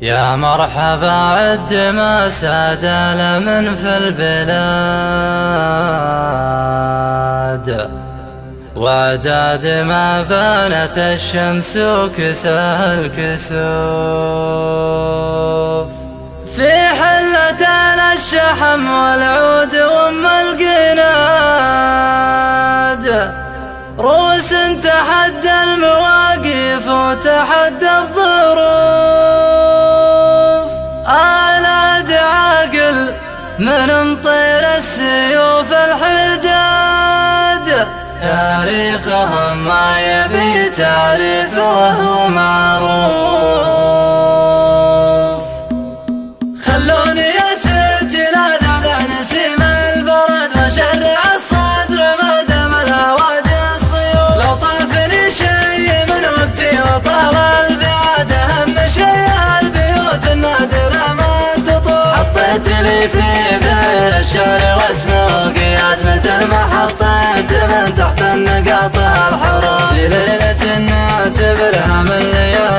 يا مرحبا عد ما ساد من في البلاد. وعداد ما بانت الشمس وكساها الكسوف. في حلة الشحم والعود وأم من مطير السيوف الحداد. تاريخهم ما يبي تعريف وهو معروف. حطيت لي في الشارع والسوقيات مثل ما حطيت من تحت النقاط الحروف في ليلة نعتبرها من ليالي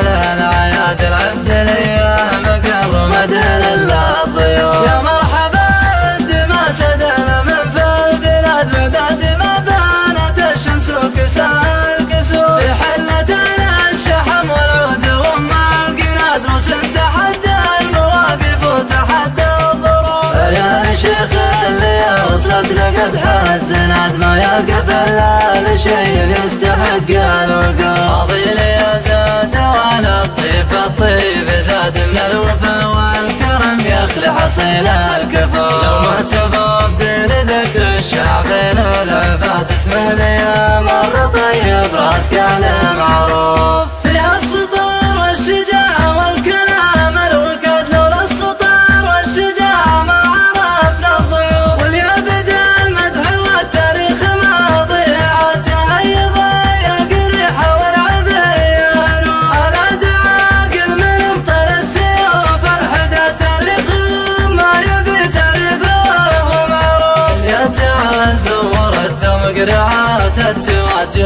وصلت لقد حزنت ما يقف الا لشيء يستحق الوقوف فاضل يا زاد وعلى الطيب الطيب زاد من الوفا والكرم يخلي حصيل الكفو لو مرتبى بدين ذكر الشعبين العباد اسمه لي مر طيب.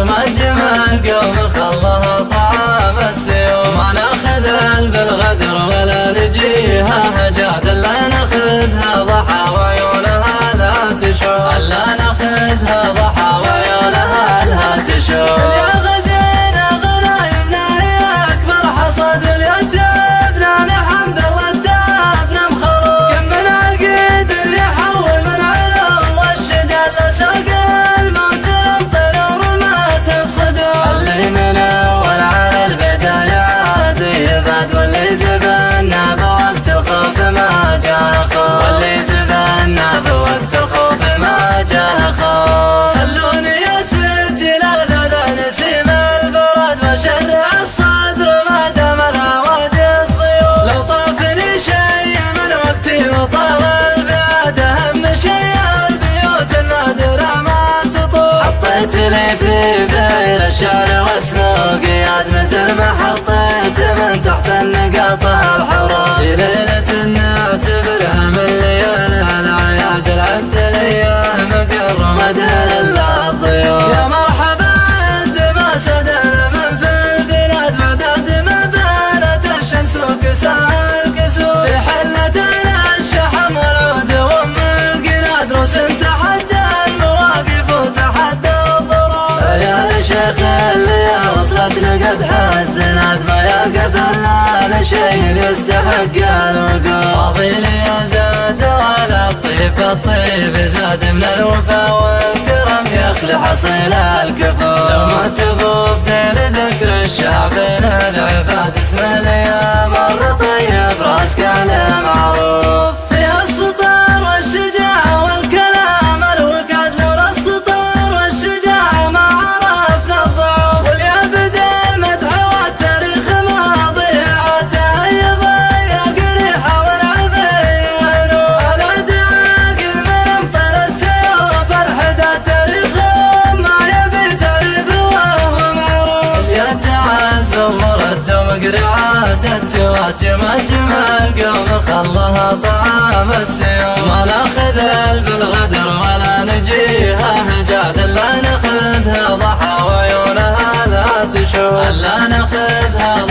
التواجم الجمال قوم خلها طعام السيوف. ما ناخذ بالغدر ولا نجيها هجاد لا ناخذها ضحى وعيونها لا تشوف لا ناخذها في بين الشارع لشيء يستحق الوقوف فاضل يا زاد ولا الطيب الطيب زاد من الوفا والكرم يخلي حصيل الكفو لو مرتبو بدين ذكر الشعبين العباد اسمه مقرعات التواجم اجمل قوم خلها طعام السيوم. ما ناخذ بالغدر ولا نجيها هجاد. لا ناخذها ضحى وعيونها لا تشوف لا ناخذها